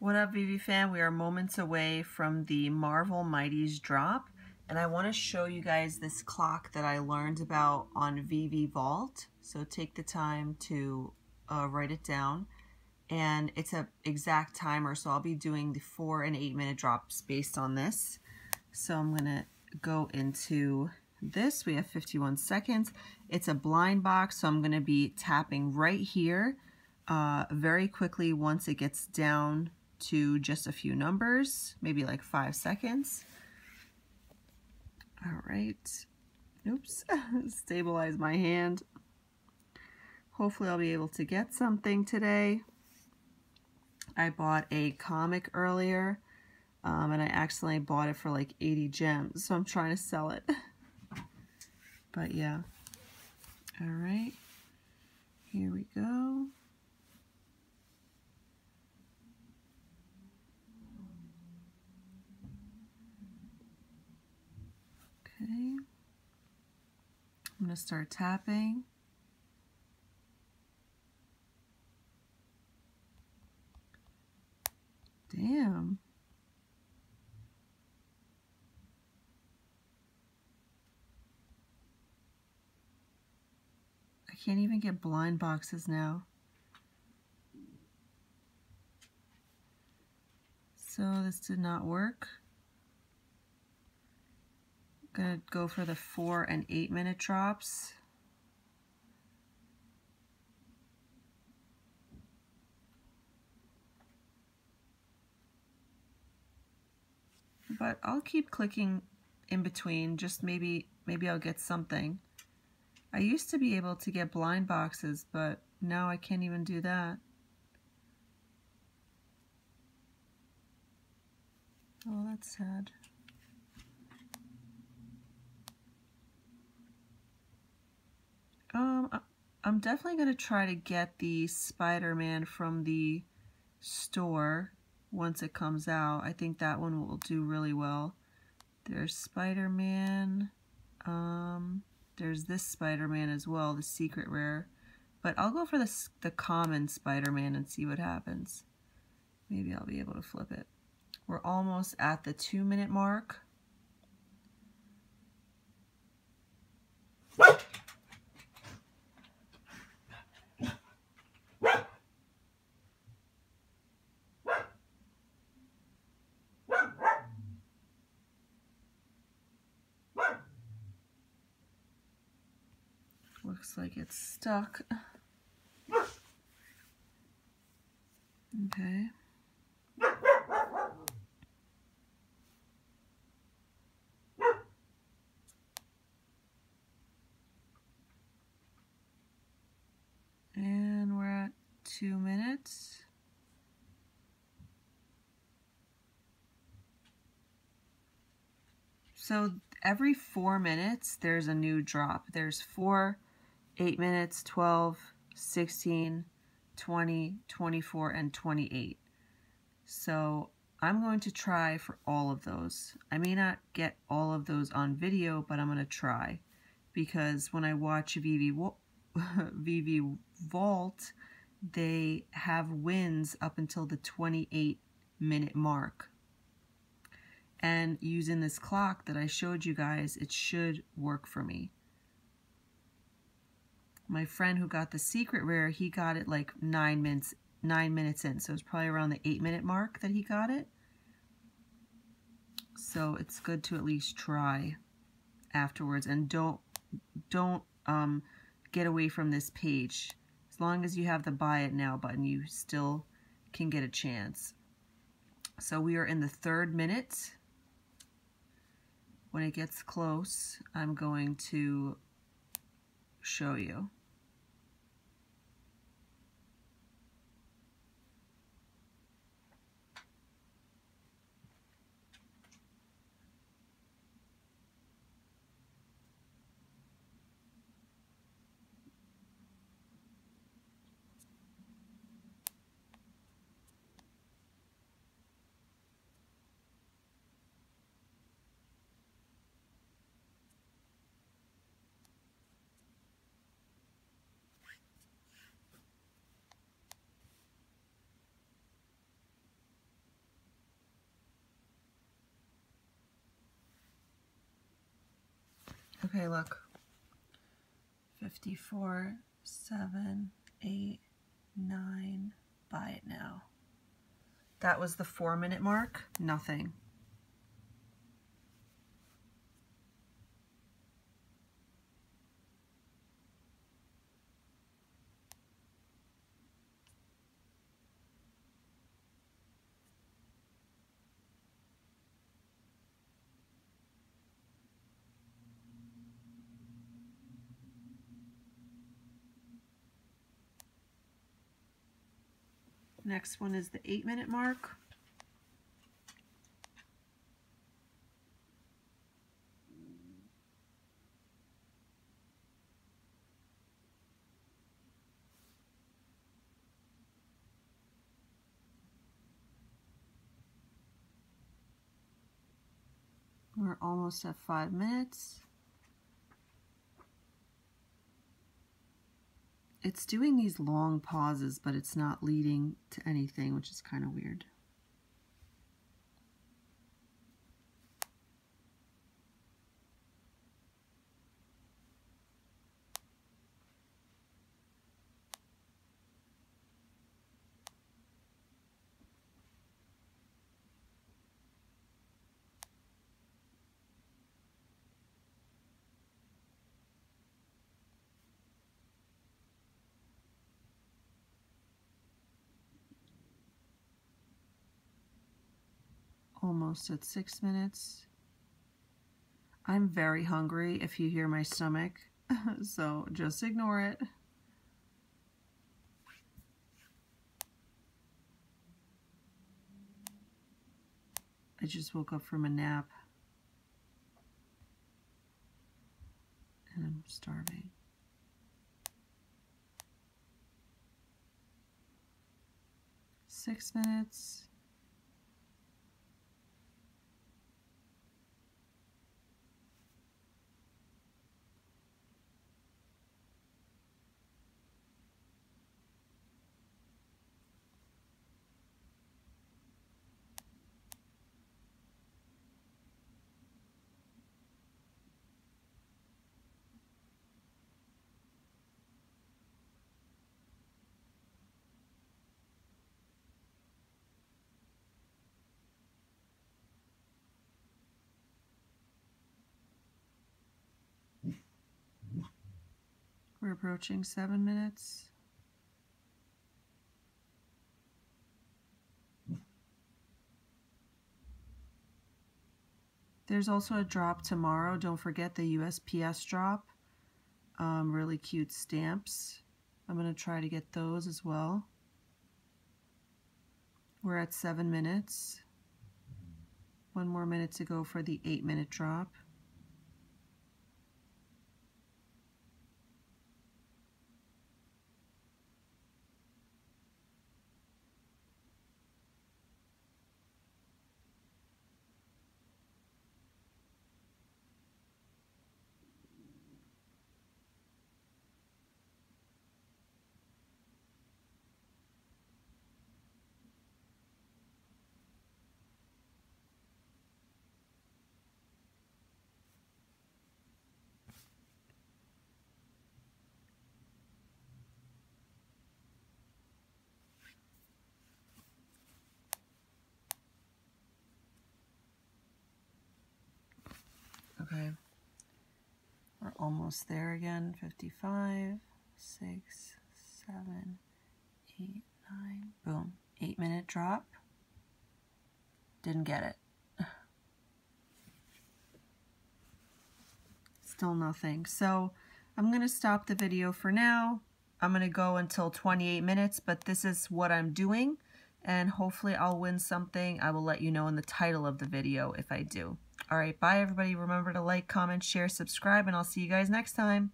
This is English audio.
What up, VeVe fan? We are moments away from the Marvel Mighties drop, and I want to show you guys this clock that I learned about on VeVe Vault. So take the time to uh, write it down, and it's an exact timer. So I'll be doing the four and eight minute drops based on this. So I'm gonna go into this. We have 51 seconds. It's a blind box, so I'm gonna be tapping right here uh, very quickly once it gets down to just a few numbers, maybe like five seconds. All right. Oops, stabilize my hand. Hopefully I'll be able to get something today. I bought a comic earlier um, and I accidentally bought it for like 80 gems, so I'm trying to sell it. but yeah. All right. Here we go. Okay. I'm going to start tapping. Damn. I can't even get blind boxes now. So this did not work gonna go for the four and eight minute drops. But I'll keep clicking in between, just maybe, maybe I'll get something. I used to be able to get blind boxes, but now I can't even do that. Oh, that's sad. Um, I'm definitely going to try to get the Spider-Man from the store once it comes out. I think that one will do really well. There's Spider-Man. Um, there's this Spider-Man as well, the secret rare. But I'll go for the, the common Spider-Man and see what happens. Maybe I'll be able to flip it. We're almost at the two minute mark. Looks like it's stuck. Okay. And we're at two minutes. So every four minutes, there's a new drop. There's four 8 minutes, 12, 16, 20, 24, and 28. So I'm going to try for all of those. I may not get all of those on video, but I'm going to try because when I watch VeVe, VeVe Vault, they have wins up until the 28 minute mark. And using this clock that I showed you guys, it should work for me my friend who got the secret rare, he got it like nine minutes nine minutes in. So it's probably around the eight minute mark that he got it. So it's good to at least try afterwards and don't don't um, get away from this page. As long as you have the buy it now button, you still can get a chance. So we are in the third minute. When it gets close, I'm going to show you. Okay, look. 54, 7, 8, 9. Buy it now. That was the four minute mark. Nothing. Next one is the eight minute mark. We're almost at five minutes. It's doing these long pauses, but it's not leading to anything, which is kind of weird. Almost at six minutes. I'm very hungry if you hear my stomach, so just ignore it. I just woke up from a nap and I'm starving. Six minutes. We're approaching seven minutes. There's also a drop tomorrow. Don't forget the USPS drop. Um, really cute stamps. I'm going to try to get those as well. We're at seven minutes. One more minute to go for the eight minute drop. Okay. We're almost there again. 55, 6, 7, 8, 9. Boom. 8 minute drop. Didn't get it. Still nothing. So I'm going to stop the video for now. I'm going to go until 28 minutes, but this is what I'm doing. And hopefully I'll win something. I will let you know in the title of the video if I do. All right, bye everybody. Remember to like, comment, share, subscribe, and I'll see you guys next time.